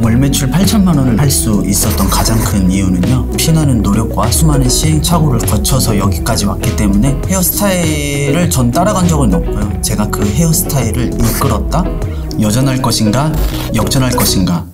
월 매출 8천만 원을 할 수 있었던 가장 큰 이유는요. 피나는 노력과 수많은 시행착오를 거쳐서 여기까지 왔기 때문에 헤어스타일을 전 따라간 적은 없고요. 제가 그 헤어스타일을 이끌었다? 여전할 것인가? 역전할 것인가?